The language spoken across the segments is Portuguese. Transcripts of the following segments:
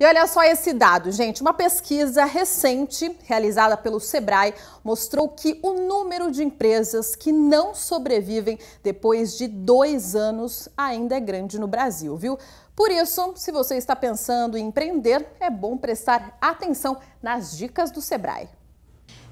E olha só esse dado, gente. Uma pesquisa recente realizada pelo Sebrae mostrou que o número de empresas que não sobrevivem depois de dois anos ainda é grande no Brasil, viu? Por isso, se você está pensando em empreender, é bom prestar atenção nas dicas do Sebrae.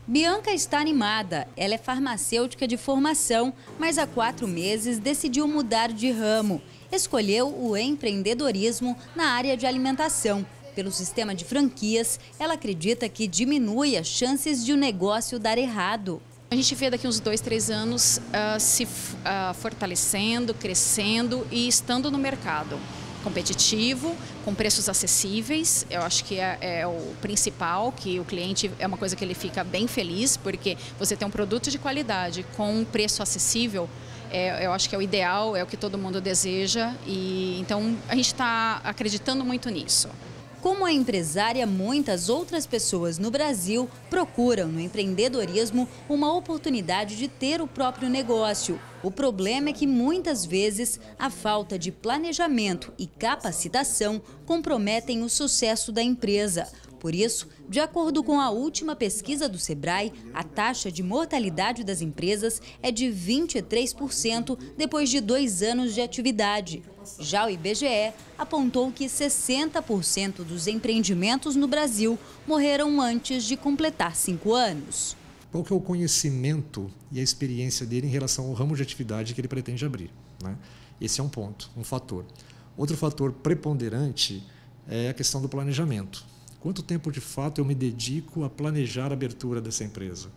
Bianca está animada. Ela é farmacêutica de formação, mas há quatro meses decidiu mudar de ramo. Escolheu o empreendedorismo na área de alimentação. Pelo sistema de franquias, ela acredita que diminui as chances de o um negócio dar errado. A gente vê daqui uns dois, três anos uh, se uh, fortalecendo, crescendo e estando no mercado competitivo, com preços acessíveis. Eu acho que é, é, o principal, que o cliente é uma coisa que ele fica bem feliz, porque você tem um produto de qualidade com um preço acessível. É, eu acho que é o ideal, é o que todo mundo deseja e então a gente está acreditando muito nisso. Como a empresária, muitas outras pessoas no Brasil procuram no empreendedorismo uma oportunidade de ter o próprio negócio. O problema é que muitas vezes a falta de planejamento e capacitação comprometem o sucesso da empresa. Por isso, de acordo com a última pesquisa do Sebrae, a taxa de mortalidade das empresas é de 23% depois de dois anos de atividade. Já o IBGE apontou que 60% dos empreendimentos no Brasil morreram antes de completar cinco anos. Qual que é o conhecimento e a experiência dele em relação ao ramo de atividade que ele pretende abrir? Né? Esse é um ponto, um fator. Outro fator preponderante é a questão do planejamento. Quanto tempo de fato eu me dedico a planejar a abertura dessa empresa?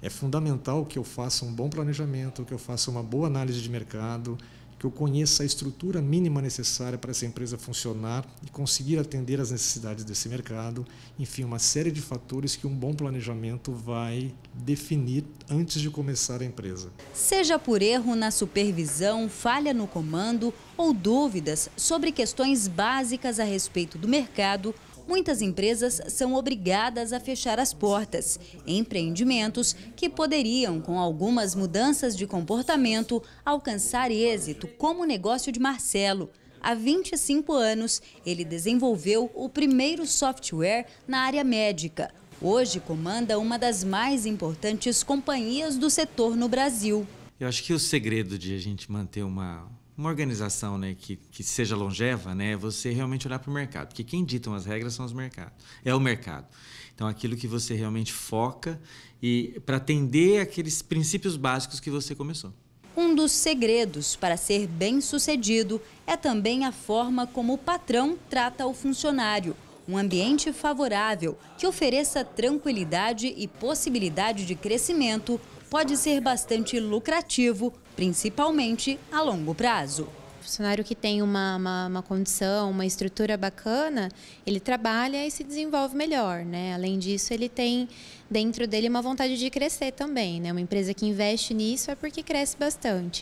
É fundamental que eu faça um bom planejamento, que eu faça uma boa análise de mercado, que eu conheça a estrutura mínima necessária para essa empresa funcionar e conseguir atender às necessidades desse mercado. Enfim, uma série de fatores que um bom planejamento vai definir antes de começar a empresa. Seja por erro na supervisão, falha no comando ou dúvidas sobre questões básicas a respeito do mercado, muitas empresas são obrigadas a fechar as portas. Empreendimentos que poderiam, com algumas mudanças de comportamento, alcançar êxito, como o negócio de Marcelo. Há 25 anos, ele desenvolveu o primeiro software na área médica. Hoje comanda uma das mais importantes companhias do setor no Brasil. Eu acho que o segredo de a gente manter uma, uma organização né, que, que seja longeva, né, é você realmente olhar para o mercado. Porque quem ditam as regras são os mercados. É o mercado. Então, aquilo que você realmente foca e para atender aqueles princípios básicos que você começou. Um dos segredos para ser bem sucedido é também a forma como o patrão trata o funcionário. Um ambiente favorável que ofereça tranquilidade e possibilidade de crescimento pode ser bastante lucrativo, principalmente a longo prazo. Funcionário que tem uma, uma, uma, condição, uma estrutura bacana, ele trabalha e se desenvolve melhor. Né? Além disso, ele tem dentro dele uma vontade de crescer também. Né? Uma empresa que investe nisso é porque cresce bastante.